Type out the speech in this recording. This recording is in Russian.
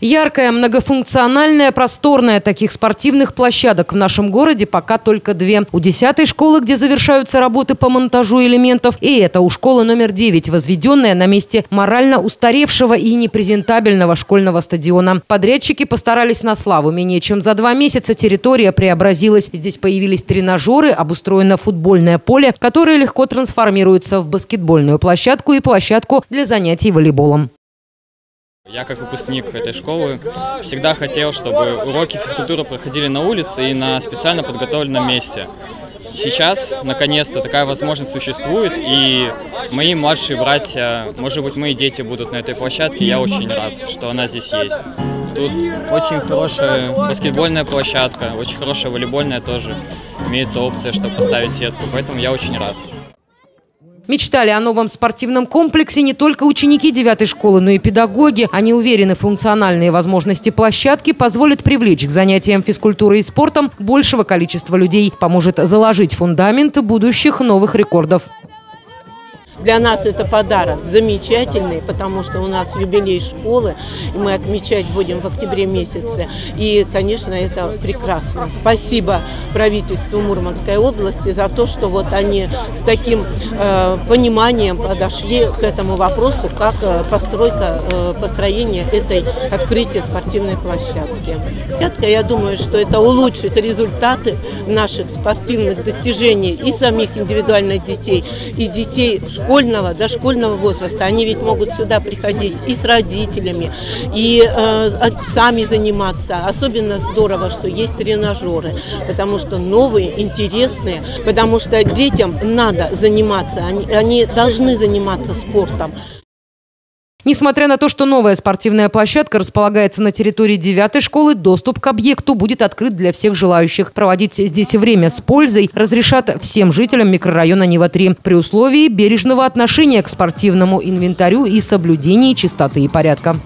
Яркая, многофункциональная, просторная таких спортивных площадок в нашем городе пока только две. У 10 школы, где завершаются работы по монтажу элементов, и это у школы номер 9, возведенная на месте морально устаревшего и непрезентабельного школьного стадиона. Подрядчики постарались на славу. Менее чем за два месяца территория преобразилась. Здесь появились тренажеры, обустроено футбольное поле, которое легко трансформируется в баскетбольную площадку и площадку для занятий волейболом. Я, как выпускник этой школы, всегда хотел, чтобы уроки физкультуры проходили на улице и на специально подготовленном месте. Сейчас, наконец-то, такая возможность существует, и мои младшие братья, может быть, мои дети будут на этой площадке, я очень рад, что она здесь есть. Тут очень хорошая баскетбольная площадка, очень хорошая волейбольная тоже. Имеется опция, чтобы поставить сетку, поэтому я очень рад. Мечтали о новом спортивном комплексе не только ученики 9 школы, но и педагоги. Они уверены, функциональные возможности площадки позволят привлечь к занятиям физкультурой и спортом большего количества людей. Поможет заложить фундамент будущих новых рекордов. Для нас это подарок замечательный, потому что у нас юбилей школы, и мы отмечать будем в октябре месяце. И, конечно, это прекрасно. Спасибо правительству Мурманской области за то, что вот они с таким э, пониманием подошли к этому вопросу, как э, постройка, э, построение этой открытия спортивной площадки. Я думаю, что это улучшит результаты наших спортивных достижений и самих индивидуальных детей, и детей школы школьного, дошкольного возраста, они ведь могут сюда приходить и с родителями, и э, сами заниматься. Особенно здорово, что есть тренажеры, потому что новые, интересные, потому что детям надо заниматься, они, они должны заниматься спортом. Несмотря на то, что новая спортивная площадка располагается на территории 9 школы, доступ к объекту будет открыт для всех желающих. Проводить здесь время с пользой разрешат всем жителям микрорайона Нива-3 при условии бережного отношения к спортивному инвентарю и соблюдении чистоты и порядка.